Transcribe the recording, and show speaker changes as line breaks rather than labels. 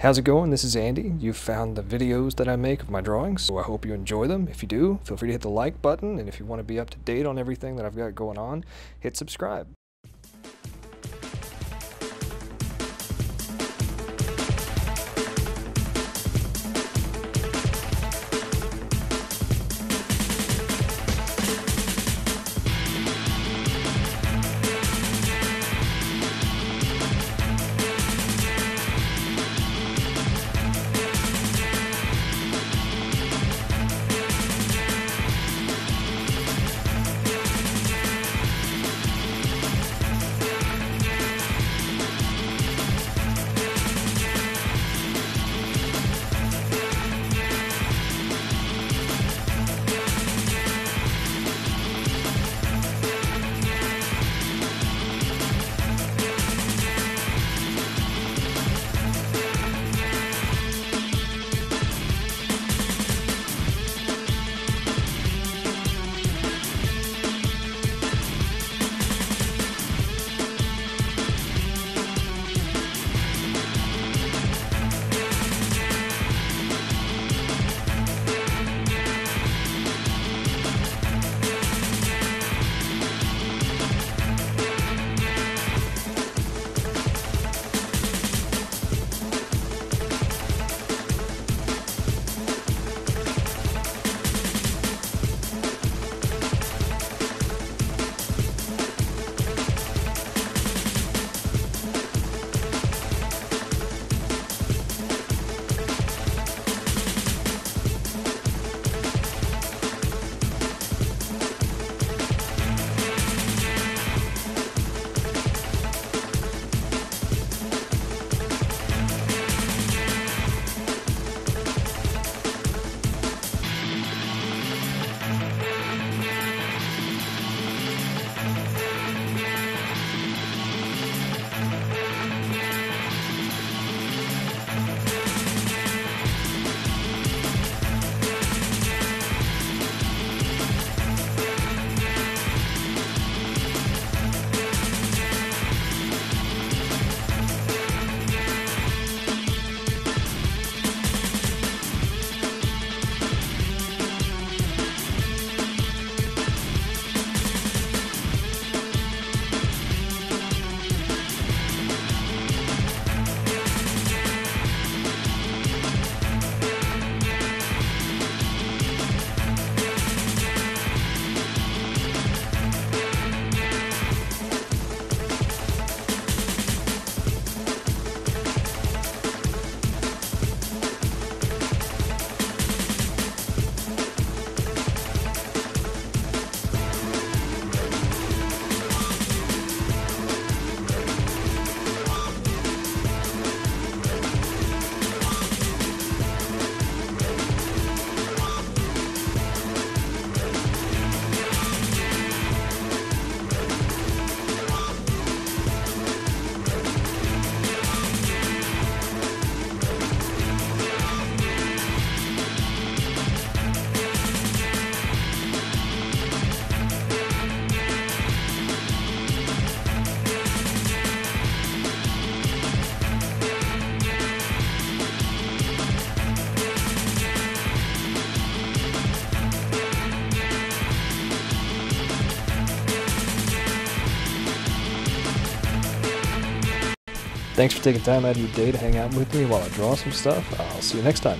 How's it going? This is Andy. You've found the videos that I make of my drawings, so I hope you enjoy them. If you do, feel free to hit the like button, and if you want to be up to date on everything that I've got going on, hit subscribe. Thanks for taking time out of your day to hang out with me while I draw some stuff. I'll see you next time.